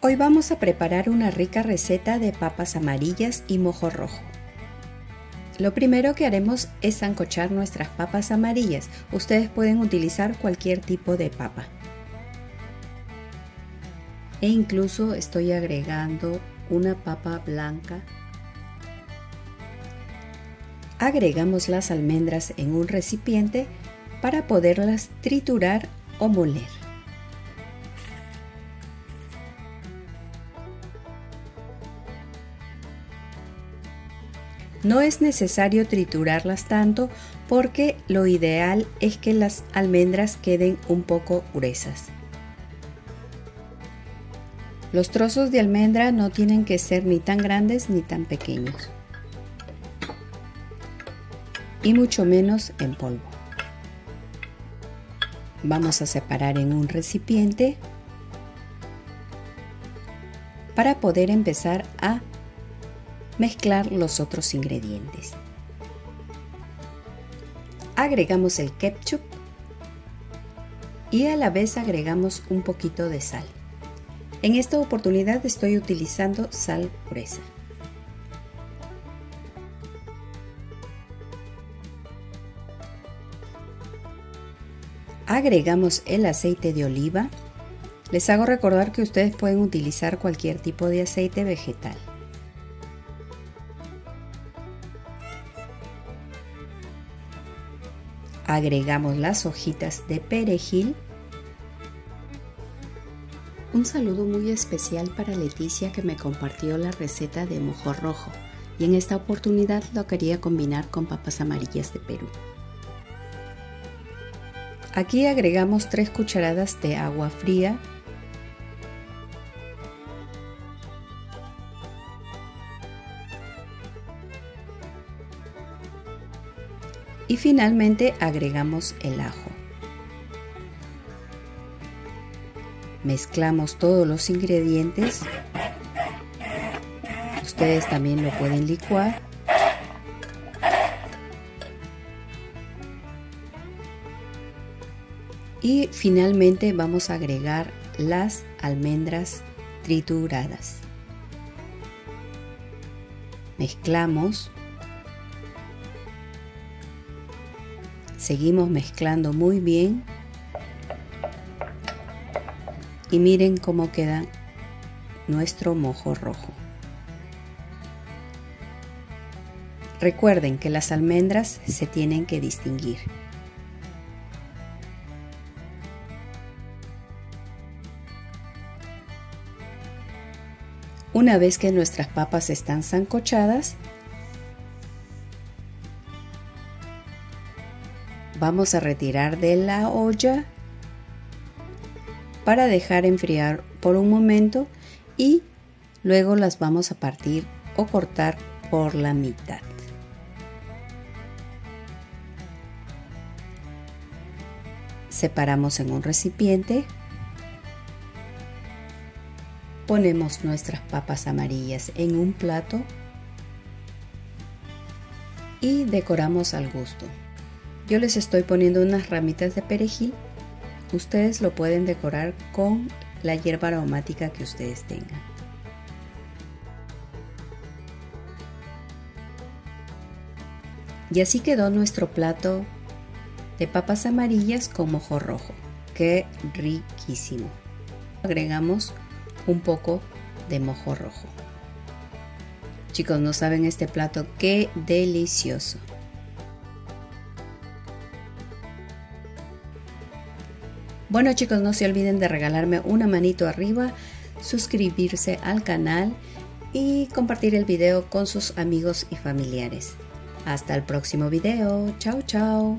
Hoy vamos a preparar una rica receta de papas amarillas y mojo rojo. Lo primero que haremos es zancochar nuestras papas amarillas. Ustedes pueden utilizar cualquier tipo de papa. E incluso estoy agregando una papa blanca. Agregamos las almendras en un recipiente para poderlas triturar o moler. No es necesario triturarlas tanto porque lo ideal es que las almendras queden un poco gruesas. Los trozos de almendra no tienen que ser ni tan grandes ni tan pequeños. Y mucho menos en polvo. Vamos a separar en un recipiente para poder empezar a mezclar los otros ingredientes. Agregamos el ketchup y a la vez agregamos un poquito de sal. En esta oportunidad estoy utilizando sal gruesa. Agregamos el aceite de oliva. Les hago recordar que ustedes pueden utilizar cualquier tipo de aceite vegetal. Agregamos las hojitas de perejil. Un saludo muy especial para Leticia que me compartió la receta de mojo rojo y en esta oportunidad lo quería combinar con papas amarillas de Perú. Aquí agregamos 3 cucharadas de agua fría y finalmente agregamos el ajo. Mezclamos todos los ingredientes. Ustedes también lo pueden licuar. Y finalmente vamos a agregar las almendras trituradas. Mezclamos Seguimos mezclando muy bien. Y miren cómo queda nuestro mojo rojo. Recuerden que las almendras se tienen que distinguir. Una vez que nuestras papas están zancochadas, vamos a retirar de la olla para dejar enfriar por un momento y luego las vamos a partir o cortar por la mitad. Separamos en un recipiente. Ponemos nuestras papas amarillas en un plato y decoramos al gusto. Yo les estoy poniendo unas ramitas de perejil. Ustedes lo pueden decorar con la hierba aromática que ustedes tengan. Y así quedó nuestro plato de papas amarillas con mojo rojo. ¡Qué riquísimo! Agregamos un poco de mojo rojo. Chicos, no saben este plato, qué delicioso. Bueno chicos, no se olviden de regalarme una manito arriba, suscribirse al canal y compartir el video con sus amigos y familiares. Hasta el próximo video. Chao, chao.